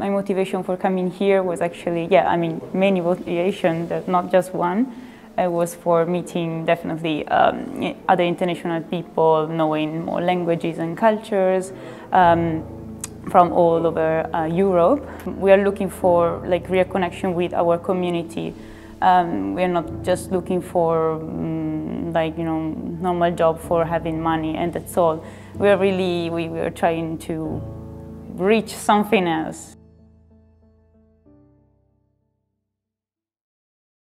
My motivation for coming here was actually, yeah, I mean, many motivation, not just one. It was for meeting definitely um, other international people, knowing more languages and cultures. Um, from all over uh, Europe. We are looking for like real connection with our community. Um, we are not just looking for um, like you know normal job for having money and that's all. We are really we, we are trying to reach something else.